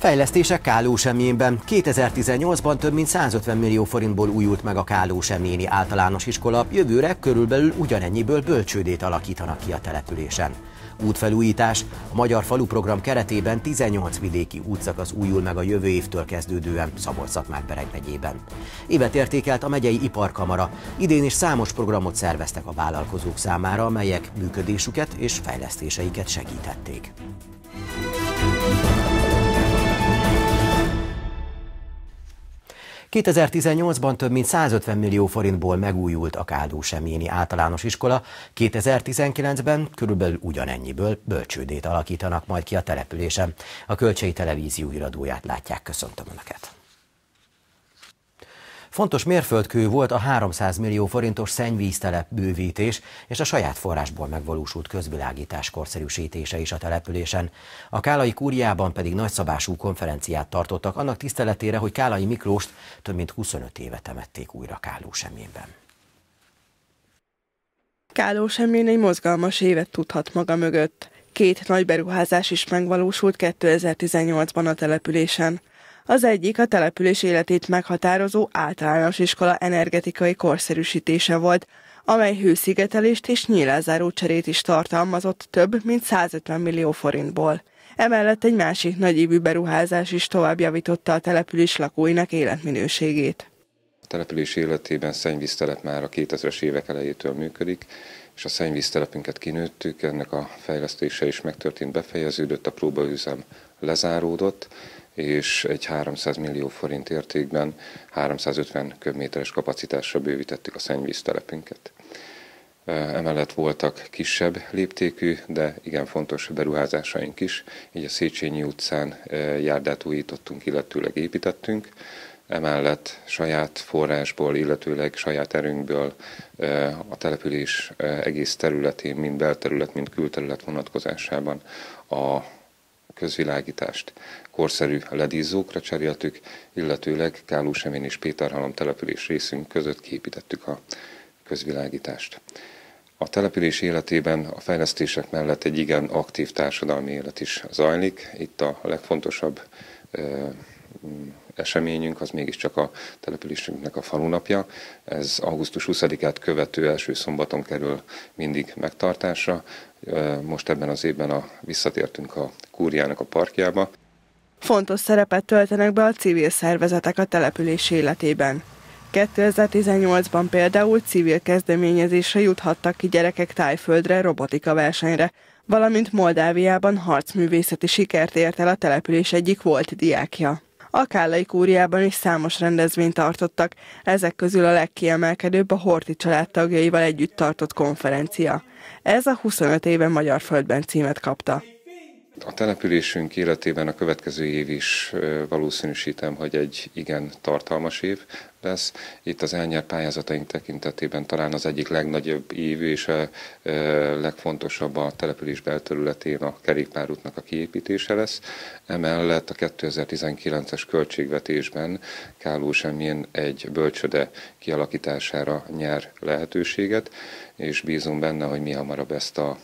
Fejlesztések Kálósemjénben. 2018-ban több mint 150 millió forintból újult meg a Kálósemjéni általános iskola, jövőre körülbelül ugyanennyiből bölcsődét alakítanak ki a településen. Útfelújítás. A Magyar Falu Program keretében 18 vidéki útszakasz újul meg a jövő évtől kezdődően Szabolcs-Szatmár-Bereg megyében. Évet értékelt a megyei iparkamara. Idén is számos programot szerveztek a vállalkozók számára, amelyek működésüket és fejlesztéseiket segítették. 2018-ban több mint 150 millió forintból megújult a Kádó Semjéni általános iskola, 2019-ben körülbelül ugyanennyiből bölcsődét alakítanak majd ki a településen. A Kölcsei Televízió iradóját látják, köszöntöm Önöket! Fontos mérföldkő volt a 300 millió forintos szennyvíztelep bővítés és a saját forrásból megvalósult közvilágítás korszerűsítése is a településen. A Kálai Kúriában pedig nagyszabású konferenciát tartottak annak tiszteletére, hogy Kálai Miklóst több mint 25 éve temették újra Káló semményben. Káló semmén egy mozgalmas évet tudhat maga mögött. Két nagy beruházás is megvalósult 2018-ban a településen. Az egyik a település életét meghatározó általános iskola energetikai korszerűsítése volt, amely hőszigetelést és nyílázáró cserét is tartalmazott több mint 150 millió forintból. Emellett egy másik nagyívű beruházás is tovább javította a település lakóinak életminőségét. A település életében szennyvíztelep már a 2000-es évek elejétől működik, és a szennyvíztelepünket kinőttük, ennek a fejlesztése is megtörtént, befejeződött, a próbaüzem lezáródott, és egy 300 millió forint értékben 350 köbméteres kapacitásra bővítettük a szennyvíztelepünket. Emellett voltak kisebb léptékű, de igen fontos beruházásaink is. Így a Széchenyi utcán járdát újítottunk, illetőleg építettünk. Emellett saját forrásból, illetőleg saját erőnkből a település egész területén, mind belterület, mind külterület vonatkozásában a közvilágítást korszerű ledízzókra cseréltük, illetőleg Kálósemén és Péterhalom település részünk között kiépítettük a közvilágítást. A település életében a fejlesztések mellett egy igen aktív társadalmi élet is zajlik. Itt a legfontosabb eseményünk az mégiscsak a településünknek a falunapja. Ez augusztus 20-át követő első szombaton kerül mindig megtartásra. Most ebben az évben a, visszatértünk a Kúriának a parkjába. Fontos szerepet töltenek be a civil szervezetek a település életében. 2018-ban például civil kezdeményezésre juthattak ki gyerekek tájföldre robotika versenyre, valamint Moldáviában harcművészeti sikert ért el a település egyik volt diákja. A Kállai Kúriában is számos rendezvényt tartottak, ezek közül a legkiemelkedőbb a Horti család tagjaival együtt tartott konferencia. Ez a 25 éve Magyar Földben címet kapta. A településünk életében a következő év is valószínűsítem, hogy egy igen tartalmas év lesz. Itt az elnyert pályázataink tekintetében talán az egyik legnagyobb év és a legfontosabb a település belterületén a kerékpárútnak a kiépítése lesz. Emellett a 2019-es költségvetésben Káló semmilyen egy bölcsöde kialakítására nyer lehetőséget, és bízunk benne, hogy mi hamarabb ezt a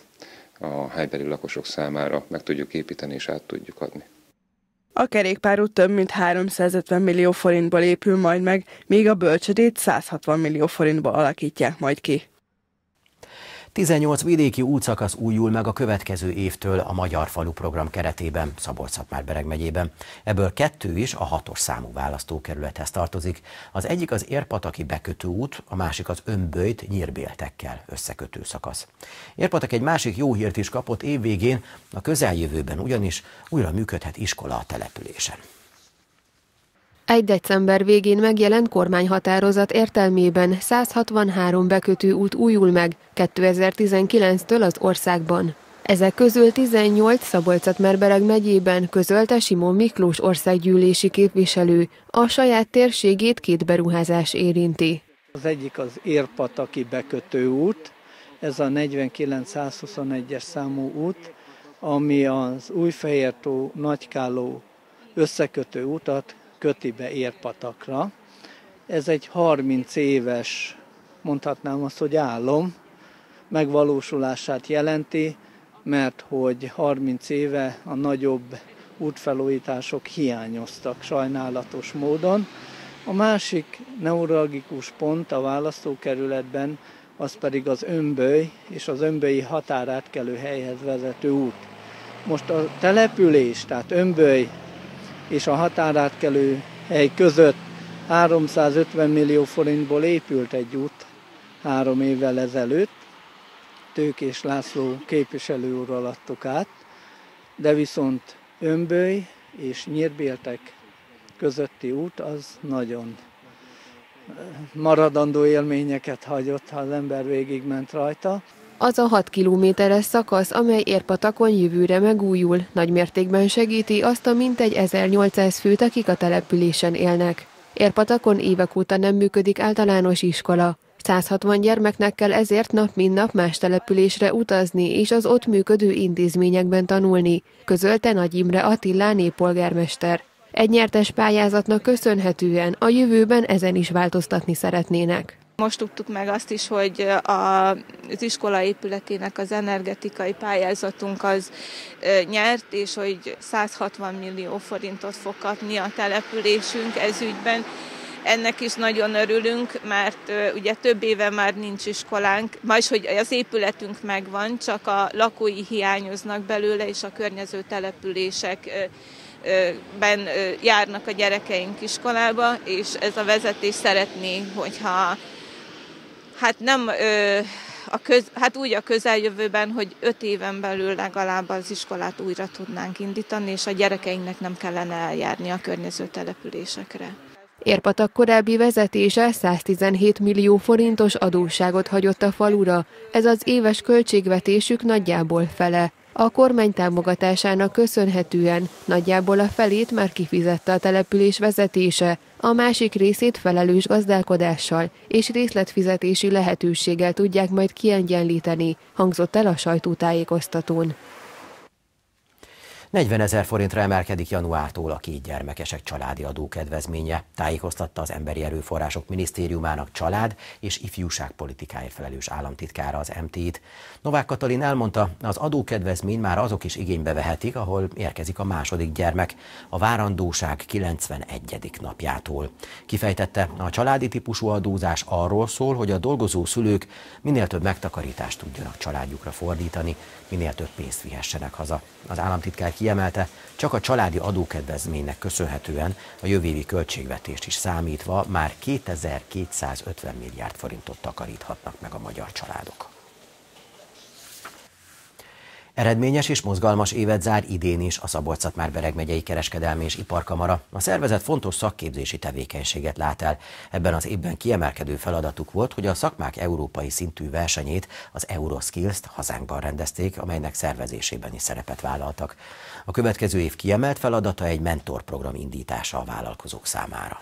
a helybeli lakosok számára meg tudjuk építeni és át tudjuk adni. A kerékpárút több mint 350 millió forintból épül majd meg, míg a bölcsödét 160 millió forintból alakítják majd ki. 18 vidéki útszakasz újul meg a következő évtől a Magyar Falu program keretében szabolcs bereg megyében. Ebből kettő is a hatos számú választókerülethez tartozik. Az egyik az Érpataki bekötő út, a másik az Önböjt nyírbéltekkel összekötő szakasz. Érpatak egy másik jó hírt is kapott évvégén, a közeljövőben ugyanis újra működhet iskola a településen. Egy december végén megjelent kormányhatározat értelmében 163 bekötő út újul meg 2019-től az országban. Ezek közül 18 Szabolcs-Merbereg megyében közölte Simon Miklós országgyűlési képviselő, a saját térségét két beruházás érinti. Az egyik az Érpataki bekötő út, ez a 4921-es számú út, ami az Újfehértó Nagykáló összekötő utat köti be Érpatakra. Ez egy 30 éves, mondhatnám azt, hogy álom, megvalósulását jelenti, mert hogy 30 éve a nagyobb útfelújítások hiányoztak sajnálatos módon. A másik neuralgikus pont a választókerületben az pedig az önböly és az önbölyi határátkelő helyhez vezető út. Most a település, tehát önböly és a határátkelő hely között 350 millió forintból épült egy út három évvel ezelőtt, Tőkés László képviselő úrral adtuk át, de viszont Önböly és Nyírbéltek közötti út az nagyon maradandó élményeket hagyott, ha az ember végigment rajta. Az a 6 kilométeres szakasz, amely Érpatakon jövőre megújul, nagymértékben segíti azt a mintegy 1800 főt, akik a településen élnek. Érpatakon évek óta nem működik általános iskola. 160 gyermeknek kell ezért nap mint nap más településre utazni és az ott működő intézményekben tanulni, közölte Nagy Imre Attila polgármester. Egy nyertes pályázatnak köszönhetően a jövőben ezen is változtatni szeretnének. Most tudtuk meg azt is, hogy az iskola épületének az energetikai pályázatunk az nyert, és hogy 160 millió forintot fog kapni a településünk ez ügyben. Ennek is nagyon örülünk, mert ugye több éve már nincs iskolánk, vagyis hogy az épületünk megvan, csak a lakói hiányoznak belőle, és a környező települések ben járnak a gyerekeink iskolába, és ez a vezetés szeretné, hogyha hát nem a köz, hát úgy a közeljövőben, hogy öt éven belül legalább az iskolát újra tudnánk indítani, és a gyerekeinknek nem kellene eljárni a környező településekre. Érpatak korábbi vezetése 117 millió forintos adósságot hagyott a falura, ez az éves költségvetésük nagyjából fele. A kormány támogatásának köszönhetően nagyjából a felét már kifizette a település vezetése, a másik részét felelős gazdálkodással és részletfizetési lehetőséggel tudják majd kiegyenlíteni, hangzott el a sajtótájékoztatón. 40 ezer forintra emelkedik januártól a két gyermekesek családi adókedvezménye, tájékoztatta az Emberi Erőforrások Minisztériumának család és ifjúságpolitikáért felelős államtitkára az MT-t. Novák Katalin elmondta, az adókedvezmény már azok is igénybe vehetik, ahol érkezik a második gyermek, a várandóság 91. napjától. Kifejtette, a családi típusú adózás arról szól, hogy a dolgozó szülők minél több megtakarítást tudjanak családjukra fordítani, minél több pénzt vihessenek haza. Az államtitkár kiemelte, csak a családi adókedvezménynek köszönhetően a jövő költségvetést is számítva már 2250 milliárd forintot takaríthatnak meg a magyar családok. Eredményes és mozgalmas évet zár idén is a szabolcs bereg megyei kereskedelmi és iparkamara. A szervezet fontos szakképzési tevékenységet lát el. Ebben az évben kiemelkedő feladatuk volt, hogy a szakmák európai szintű versenyét, az Euroskills-t hazánkban rendezték, amelynek szervezésében is szerepet vállaltak. A következő év kiemelt feladata egy mentorprogram indítása a vállalkozók számára.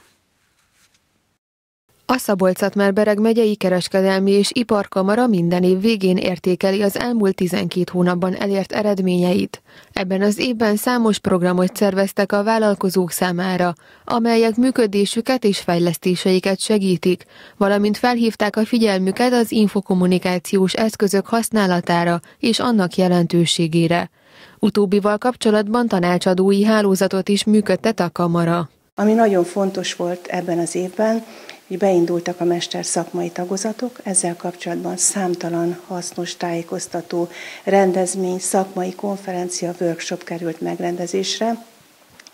A szabolcs már bereg megyei kereskedelmi és iparkamara minden év végén értékeli az elmúlt 12 hónapban elért eredményeit. Ebben az évben számos programot szerveztek a vállalkozók számára, amelyek működésüket és fejlesztéseiket segítik, valamint felhívták a figyelmüket az infokommunikációs eszközök használatára és annak jelentőségére. Utóbbival kapcsolatban tanácsadói hálózatot is működtet a kamara. Ami nagyon fontos volt ebben az évben, hogy beindultak a mester szakmai tagozatok, ezzel kapcsolatban számtalan hasznos tájékoztató rendezmény, szakmai konferencia, workshop került megrendezésre,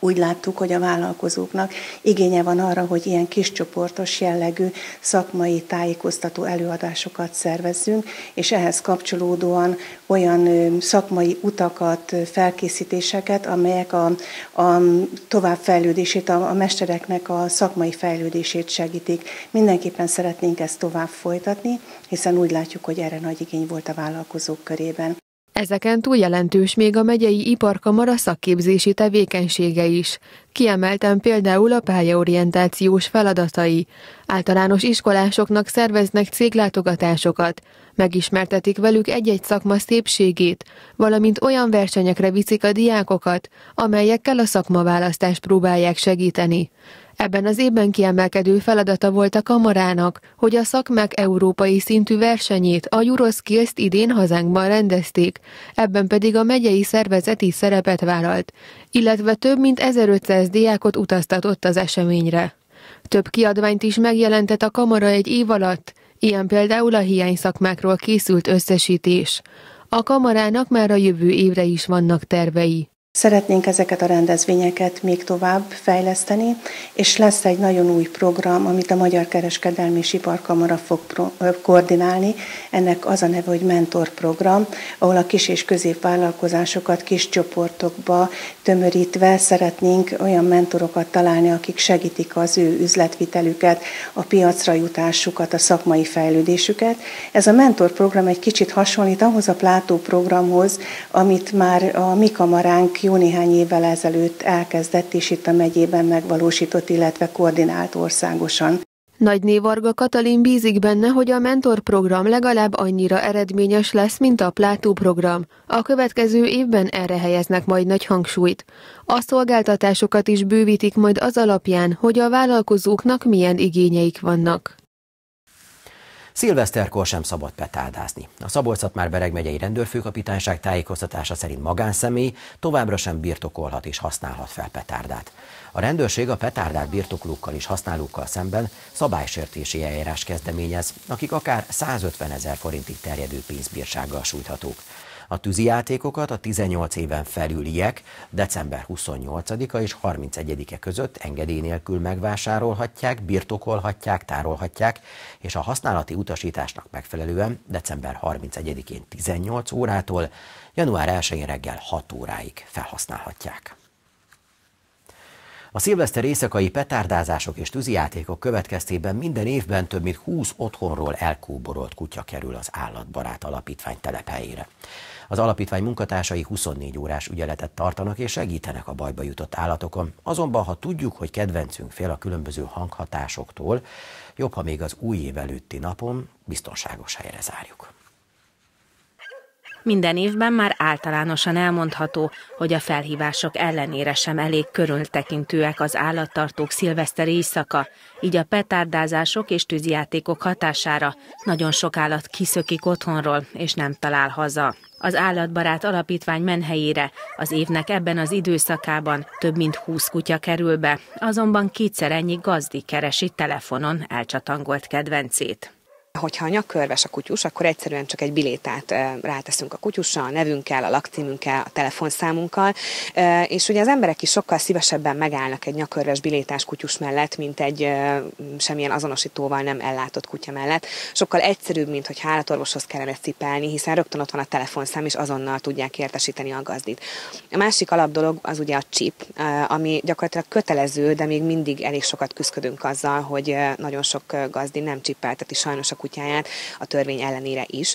úgy láttuk, hogy a vállalkozóknak igénye van arra, hogy ilyen kiscsoportos jellegű szakmai tájékoztató előadásokat szervezzünk, és ehhez kapcsolódóan olyan szakmai utakat, felkészítéseket, amelyek a, a továbbfejlődését, a, a mestereknek a szakmai fejlődését segítik. Mindenképpen szeretnénk ezt tovább folytatni, hiszen úgy látjuk, hogy erre nagy igény volt a vállalkozók körében. Ezeken túl jelentős még a megyei iparkamara szakképzési tevékenysége is. Kiemelten például a pályaorientációs feladatai. Általános iskolásoknak szerveznek céglátogatásokat, megismertetik velük egy-egy szakma szépségét, valamint olyan versenyekre viszik a diákokat, amelyekkel a szakmaválasztást próbálják segíteni. Ebben az évben kiemelkedő feladata volt a kamarának, hogy a szakmák európai szintű versenyét, a Euroskills-t idén hazánkban rendezték, ebben pedig a megyei szervezeti szerepet vállalt, illetve több mint 1500 diákot utaztatott az eseményre. Több kiadványt is megjelentett a kamara egy év alatt, ilyen például a hiány szakmákról készült összesítés. A kamarának már a jövő évre is vannak tervei. Szeretnénk ezeket a rendezvényeket még tovább fejleszteni, és lesz egy nagyon új program, amit a Magyar Kereskedelmi és Iparkamara fog koordinálni. Ennek az a neve, hogy Mentor Program, ahol a kis és középvállalkozásokat kis csoportokba tömörítve szeretnénk olyan mentorokat találni, akik segítik az ő üzletvitelüket, a piacra jutásukat, a szakmai fejlődésüket. Ez a Mentor Program egy kicsit hasonlít ahhoz a Plátó programhoz, amit már a mi kamaránk jó néhány évvel ezelőtt elkezdett, és itt a megyében megvalósított, illetve koordinált országosan. Nagyné Varga Katalin bízik benne, hogy a mentor program legalább annyira eredményes lesz, mint a Plátó program. A következő évben erre helyeznek majd nagy hangsúlyt. A szolgáltatásokat is bővítik majd az alapján, hogy a vállalkozóknak milyen igényeik vannak. Szilveszterkor sem szabad petárdázni. A szabolcs már Bereg megyei rendőrfőkapitányság tájékoztatása szerint magánszemély továbbra sem birtokolhat és használhat fel petárdát. A rendőrség a petárdát birtoklókkal és használókkal szemben szabálysértési eljárás kezdeményez, akik akár 150 ezer forintig terjedő pénzbírsággal sújthatók. A tűzijátékokat a 18 éven felüliek december 28-a és 31-e között engedély nélkül megvásárolhatják, birtokolhatják, tárolhatják, és a használati utasításnak megfelelően december 31-én 18 órától január 1-én reggel 6 óráig felhasználhatják. A szilveszter éjszakai petárdázások és tűzijátékok következtében minden évben több mint 20 otthonról elkóborolt kutya kerül az Állatbarát Alapítvány telephelyére. Az alapítvány munkatársai 24 órás ügyeletet tartanak és segítenek a bajba jutott állatokon. Azonban, ha tudjuk, hogy kedvencünk fél a különböző hanghatásoktól, jobb, ha még az új év előtti napon biztonságos helyre zárjuk. Minden évben már általánosan elmondható, hogy a felhívások ellenére sem elég körültekintőek az állattartók szilveszter éjszaka, így a petárdázások és tűzjátékok hatására nagyon sok állat kiszökik otthonról és nem talál haza. Az Állatbarát Alapítvány menhelyére az évnek ebben az időszakában több mint 20 kutya kerül be, azonban kétszer ennyi gazdi keresi telefonon elcsatangolt kedvencét. Hogyha a nyakkörves a kutyus, akkor egyszerűen csak egy bilétát ráteszünk a kutyusra, a nevünkkel, a lakcímünkkel, a telefonszámunkkal, és ugye az emberek is sokkal szívesebben megállnak egy nyakkörves bilétás kutyus mellett, mint egy semmilyen azonosítóval nem ellátott kutya mellett. Sokkal egyszerűbb, mint hogy állatorvoshoz kellene cipelni, hiszen rögtön ott van a telefonszám, és azonnal tudják értesíteni a gazdit. A másik alap dolog az ugye a chip, ami gyakorlatilag kötelező, de még mindig elég sokat küzdködünk azzal, hogy nagyon sok gazdi nem csipelteti sajnos a kutyáját a törvény ellenére is.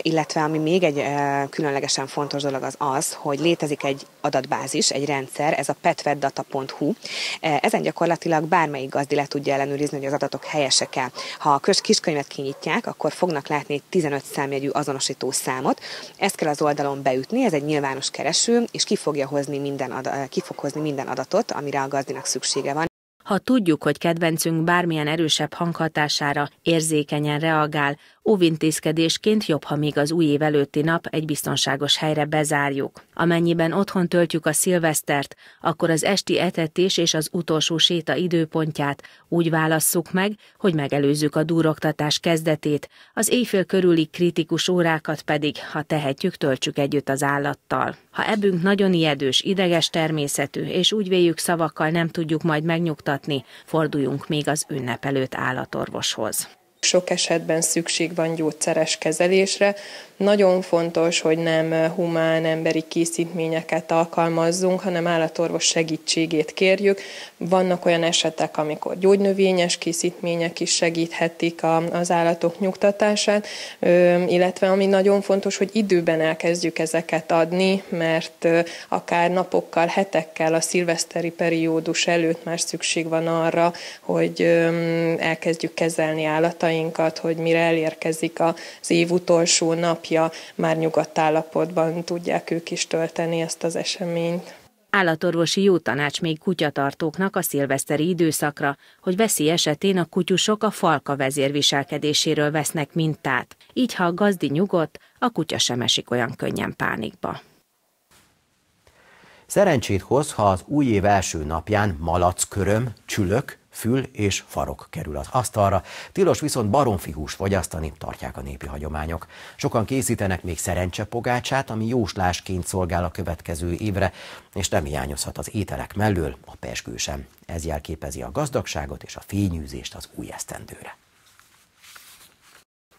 Illetve ami még egy különlegesen fontos dolog az az, hogy létezik egy adatbázis, egy rendszer, ez a petveddata.hu. Ezen gyakorlatilag bármelyik gazdi le tudja ellenőrizni, hogy az adatok helyesek-e. Ha a kiskönyvet kinyitják, akkor fognak látni egy 15 számjegyű azonosító számot. Ezt kell az oldalon beütni, ez egy nyilvános kereső, és ki fogja hozni minden, ad- ki fog hozni minden adatot, amire a gazdinak szüksége van. Ha tudjuk, hogy kedvencünk bármilyen erősebb hanghatására érzékenyen reagál, óvintézkedésként jobb, ha még az új év előtti nap egy biztonságos helyre bezárjuk. Amennyiben otthon töltjük a szilvesztert, akkor az esti etetés és az utolsó séta időpontját úgy válasszuk meg, hogy megelőzzük a duroktatás kezdetét, az éjfél körüli kritikus órákat pedig, ha tehetjük, töltsük együtt az állattal. Ha ebbünk nagyon ijedős, ideges természetű, és úgy véljük szavakkal nem tudjuk majd megnyugtatni, forduljunk még az ünnep előtt állatorvoshoz. Sok esetben szükség van gyógyszeres kezelésre. Nagyon fontos, hogy nem humán emberi készítményeket alkalmazzunk, hanem állatorvos segítségét kérjük. Vannak olyan esetek, amikor gyógynövényes készítmények is segíthetik az állatok nyugtatását, illetve ami nagyon fontos, hogy időben elkezdjük ezeket adni, mert akár napokkal, hetekkel a szilveszteri periódus előtt már szükség van arra, hogy elkezdjük kezelni állatainkat, hogy mire elérkezik az év utolsó napja, már nyugodt állapotban tudják ők is tölteni ezt az eseményt. Állatorvosi jó tanács még kutyatartóknak a szilveszteri időszakra, hogy veszi esetén a kutyusok a falka vezérviselkedéséről vesznek mintát. Így, ha a gazdi nyugodt, a kutya sem esik olyan könnyen pánikba. Szerencsét hoz, ha az új év első napján malac, köröm, csülök, fül és farok kerül az asztalra. Tilos viszont baromfihúst fogyasztani, tartják a népi hagyományok. Sokan készítenek még szerencsepogácsát, ami jóslásként szolgál a következő évre, és nem hiányozhat az ételek mellől a pesgő sem. Ez jelképezi a gazdagságot és a fényűzést az új esztendőre.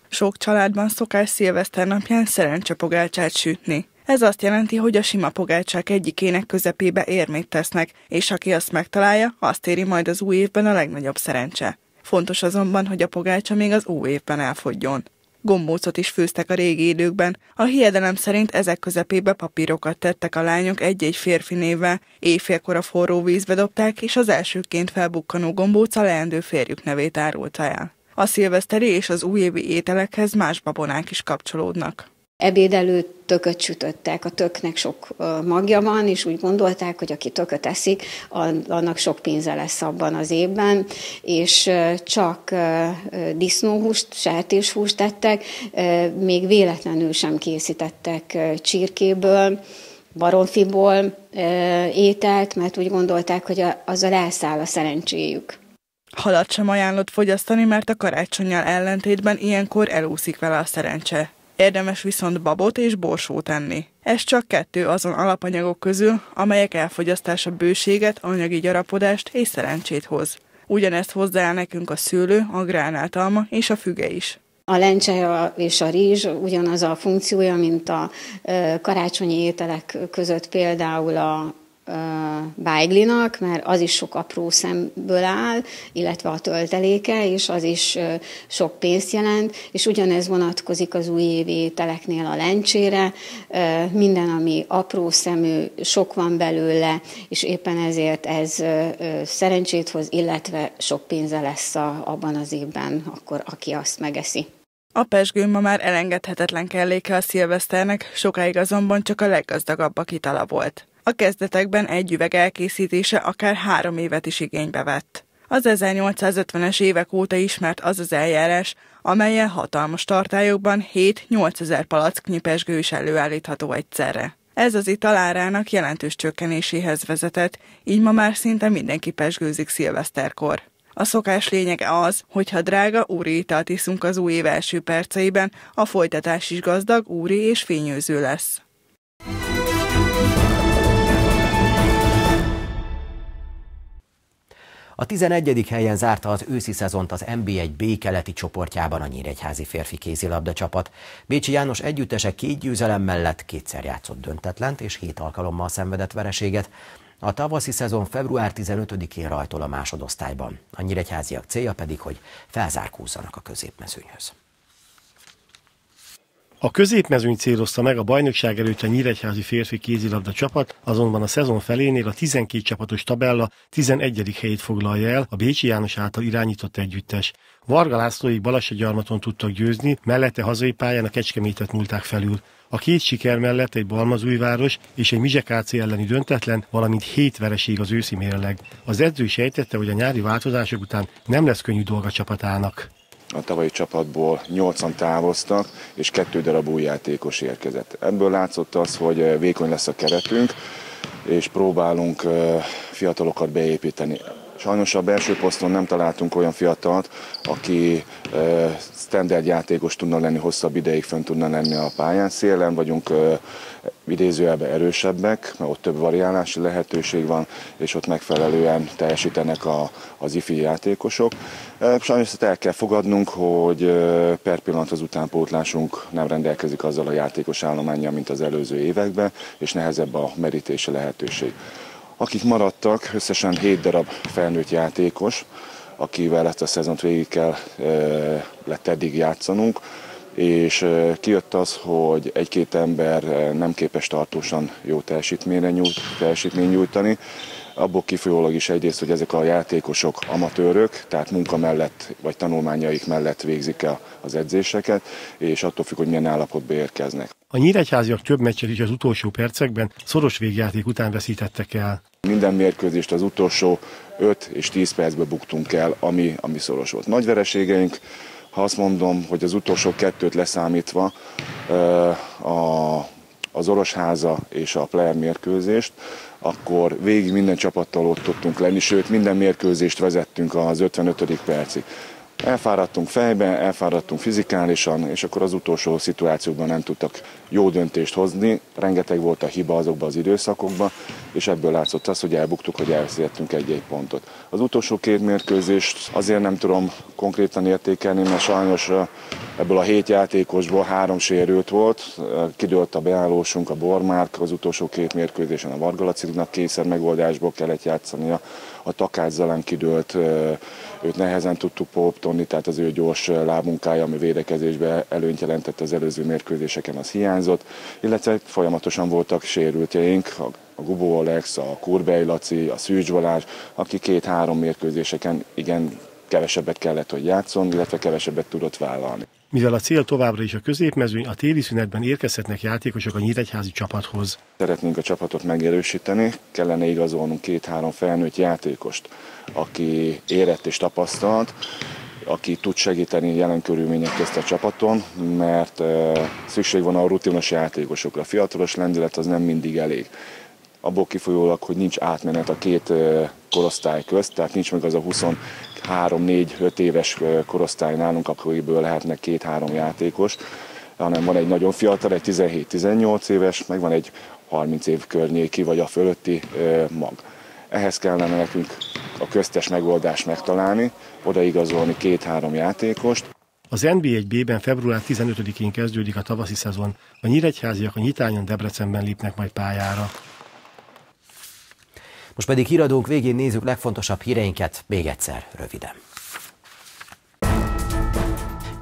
Sok családban szokás szilveszter napján szerencsepogácsát sütni. Ez azt jelenti, hogy a sima pogácsák egyikének közepébe érmét tesznek, és aki azt megtalálja, azt éri majd az új évben a legnagyobb szerencse. Fontos azonban, hogy a pogácsa még az új évben elfogjon. Gombócot is főztek a régi időkben. A hiedelem szerint ezek közepébe papírokat tettek a lányok egy-egy férfi névvel, éjfélkor a forró vízbe dobták, és az elsőként felbukkanó gombóc a leendő férjük nevét árulta el. A szilveszteri és az újévi ételekhez más babonák is kapcsolódnak. Ebéd előtt tököt sütöttek, a töknek sok magja van, és úgy gondolták, hogy aki tököt eszik, annak sok pénze lesz abban az évben, és csak disznóhúst, sertéshúst tettek, még véletlenül sem készítettek csirkéből, baromfiból ételt, mert úgy gondolták, hogy azzal elszáll a szerencséjük. Halat sem ajánlott fogyasztani, mert a karácsonyjal ellentétben ilyenkor elúszik vele a szerencse. Érdemes viszont babot és borsót enni. Ez csak kettő azon alapanyagok közül, amelyek elfogyasztása bőséget, anyagi gyarapodást és szerencsét hoz. Ugyanezt hozzá el nekünk a szőlő, a gránátalma és a füge is. A lencse és a rizs ugyanaz a funkciója, mint a karácsonyi ételek között például a bájglinak, mert az is sok apró szemből áll, illetve a tölteléke, és az is sok pénzt jelent, és ugyanez vonatkozik az újévi teleknél a lencsére, minden, ami apró szemű, sok van belőle, és éppen ezért ez szerencsét hoz, illetve sok pénze lesz a, abban az évben, akkor aki azt megeszi. A pesgő ma már elengedhetetlen kelléke a szilveszternek, sokáig azonban csak a leggazdagabbak itala volt. A kezdetekben egy üveg elkészítése akár három évet is igénybe vett. Az 1850-es évek óta ismert az az eljárás, amelyen hatalmas tartályokban 7-8 ezer palacknyi pesgő is előállítható egyszerre. Ez az italárának jelentős csökkenéséhez vezetett, így ma már szinte mindenki pesgőzik szilveszterkor. A szokás lényege az, hogy ha drága úri italt iszunk az új év első perceiben, a folytatás is gazdag, úri és fényőző lesz. A 11. helyen zárta az őszi szezont az NB1B keleti csoportjában a Nyíregyházi férfi kézilabda csapat. Bécsi János együttese két győzelem mellett kétszer játszott döntetlent és hét alkalommal szenvedett vereséget. A tavaszi szezon február 15-én rajtol a másodosztályban. A nyíregyháziak célja pedig, hogy felzárkózzanak a középmezőnyhöz. A középmezőny célozta meg a bajnokság előtt a Nyíregyházi férfi kézilabda csapat, azonban a szezon felénél a 12 csapatos tabella 11. helyét foglalja el a Bécsi János által irányított együttes. Varga Lászlói Balassagyarmaton tudtak győzni, mellette hazai pályán a Kecskemétet múlták felül. A két siker mellett egy Balmazújváros és egy Mizsekáci elleni döntetlen, valamint hét vereség az őszi mérleg. Az edző sejtette, hogy a nyári változások után nem lesz könnyű dolga csapatának a tavalyi csapatból 8-an távoztak, és kettő darab új játékos érkezett. Ebből látszott az, hogy vékony lesz a keretünk, és próbálunk fiatalokat beépíteni. Sajnos a belső poszton nem találtunk olyan fiatalt, aki standard játékos tudna lenni, hosszabb ideig fönn tudna lenni a pályán. Szélen vagyunk idézőjelben erősebbek, mert ott több variálási lehetőség van, és ott megfelelően teljesítenek a, az ifi játékosok. Sajnos ezt el kell fogadnunk, hogy per pillanat az utánpótlásunk nem rendelkezik azzal a játékos állományjal, mint az előző években, és nehezebb a merítése lehetőség. Akik maradtak, összesen 7 darab felnőtt játékos, akivel ezt a szezont végig kell lett eddig játszanunk, és kijött az, hogy egy-két ember nem képes tartósan jó teljesítményre nyújt, teljesítmény nyújtani, abból kifolyólag is egyrészt, hogy ezek a játékosok amatőrök, tehát munka mellett vagy tanulmányaik mellett végzik el az edzéseket, és attól függ, hogy milyen állapotba érkeznek. A nyíregyháziak több meccset is az utolsó percekben szoros végjáték után veszítettek el. Minden mérkőzést az utolsó 5 és 10 percbe buktunk el, ami, ami szoros volt. Nagy vereségeink, ha azt mondom, hogy az utolsó kettőt leszámítva, a, az Orosháza és a Player mérkőzést, akkor végig minden csapattal ott tudtunk lenni, sőt minden mérkőzést vezettünk az 55. percig. Elfáradtunk fejben, elfáradtunk fizikálisan, és akkor az utolsó szituációkban nem tudtak jó döntést hozni. Rengeteg volt a hiba azokban az időszakokban, és ebből látszott az, hogy elbuktuk, hogy elveszítettünk egy-egy pontot. Az utolsó két mérkőzést azért nem tudom konkrétan értékelni, mert sajnos ebből a hét játékosból három sérült volt. Kidőlt a beállósunk, a Bormárk, az utolsó két mérkőzésen a Vargalacidnak kényszer megoldásból kellett játszania. A Takács Zelen kidőlt, őt nehezen tudtuk poptonni, tehát az ő gyors lábmunkája, ami védekezésbe előnyt jelentett az előző mérkőzéseken, az hiányzott, illetve folyamatosan voltak sérültjeink, a Gubó Alex, a Kurbei Laci, a Szűcs Balázs, aki két-három mérkőzéseken igen kevesebbet kellett, hogy játszon, illetve kevesebbet tudott vállalni. Mivel a cél továbbra is a középmezőny, a téli szünetben érkezhetnek játékosok a nyíregyházi csapathoz. Szeretnénk a csapatot megerősíteni, kellene igazolnunk két-három felnőtt játékost, aki érett és tapasztalt, aki tud segíteni jelen körülmények közt a csapaton, mert szükség van a rutinos játékosokra. A fiatalos lendület az nem mindig elég. Abból kifolyólag, hogy nincs átmenet a két korosztály közt, tehát nincs meg az a 23-4-5 éves korosztály nálunk, akiből lehetnek két-három játékos, hanem van egy nagyon fiatal, egy 17-18 éves, meg van egy 30 év környéki vagy a fölötti mag. Ehhez kellene nekünk a köztes megoldást megtalálni, odaigazolni két-három játékost. Az NB1B-ben február 15-én kezdődik a tavaszi szezon. A nyíregyháziak a nyitányon Debrecenben lépnek majd pályára. Most pedig híradók végén nézzük legfontosabb híreinket még egyszer röviden.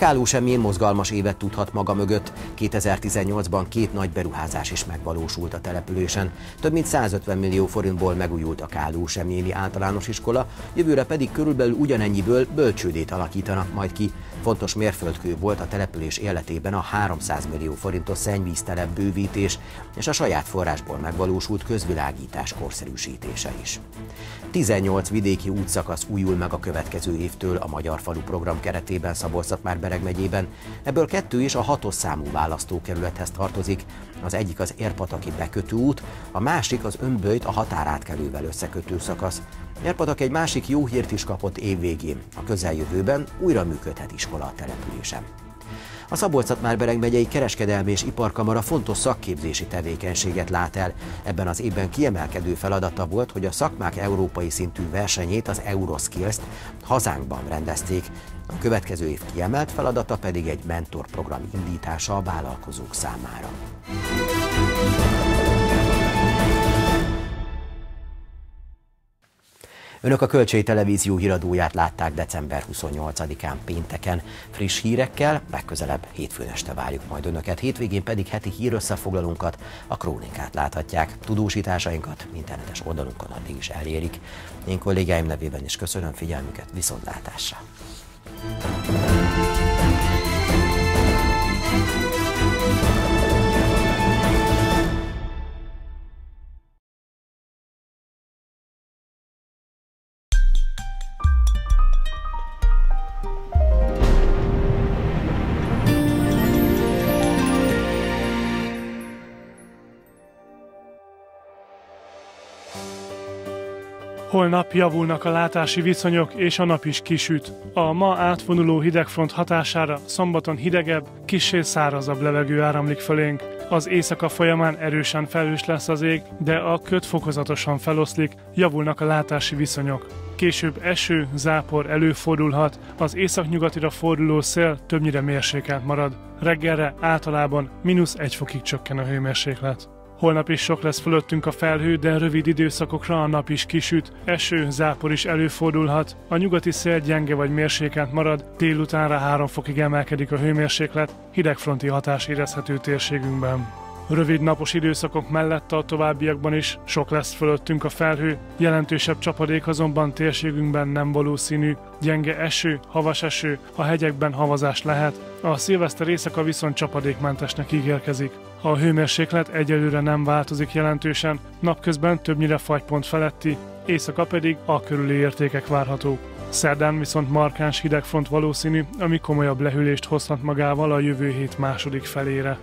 Káló semmilyen mozgalmas évet tudhat maga mögött. 2018-ban két nagy beruházás is megvalósult a településen. Több mint 150 millió forintból megújult a Káló Semjéni általános iskola, jövőre pedig körülbelül ugyanennyiből bölcsődét alakítanak majd ki. Fontos mérföldkő volt a település életében a 300 millió forintos szennyvíztelep bővítés és a saját forrásból megvalósult közvilágítás korszerűsítése is. 18 vidéki útszakasz újul meg a következő évtől a Magyar Falu program keretében szabolcs már Bereg megyében, ebből kettő is a hatos számú választókerülethez tartozik, az egyik az Érpataki bekötő út, a másik az Önböjt a határátkelővel összekötő szakasz. Érpatak egy másik jó hírt is kapott évvégén. A közeljövőben újra működhet iskola a településen. A szabolcs Bereg megyei kereskedelmi és iparkamara fontos szakképzési tevékenységet lát el. Ebben az évben kiemelkedő feladata volt, hogy a szakmák európai szintű versenyét, az Euroskills-t hazánkban rendezték. A következő év kiemelt feladata pedig egy mentorprogram indítása a vállalkozók számára. Önök a Kölcsei Televízió híradóját látták december 28-án pénteken. Friss hírekkel legközelebb hétfőn este várjuk majd Önöket, hétvégén pedig heti hírösszefoglalunkat, a krónikát láthatják. Tudósításainkat internetes oldalunkon addig is elérik. Én kollégáim nevében is köszönöm figyelmüket, viszontlátásra! Holnap javulnak a látási viszonyok, és a nap is kisüt. A ma átvonuló hidegfront hatására szombaton hidegebb, kissé szárazabb levegő áramlik fölénk. Az éjszaka folyamán erősen felhős lesz az ég, de a köt fokozatosan feloszlik, javulnak a látási viszonyok. Később eső, zápor előfordulhat, az északnyugatira forduló szél többnyire mérsékelt marad. Reggelre általában mínusz egy fokig csökken a hőmérséklet. Holnap is sok lesz fölöttünk a felhő, de rövid időszakokra a nap is kisüt, eső, zápor is előfordulhat, a nyugati szél gyenge vagy mérsékelt marad, délutánra 3 fokig emelkedik a hőmérséklet, hidegfronti hatás érezhető térségünkben. Rövid napos időszakok mellett a továbbiakban is sok lesz fölöttünk a felhő, jelentősebb csapadék azonban térségünkben nem valószínű, gyenge eső, havas eső, a hegyekben havazás lehet, a szilveszter éjszaka viszont csapadékmentesnek ígérkezik. A hőmérséklet egyelőre nem változik jelentősen, napközben többnyire fagypont feletti, éjszaka pedig a körüli értékek várhatók. Szerdán viszont markáns hidegfront valószínű, ami komolyabb lehűlést hozhat magával a jövő hét második felére.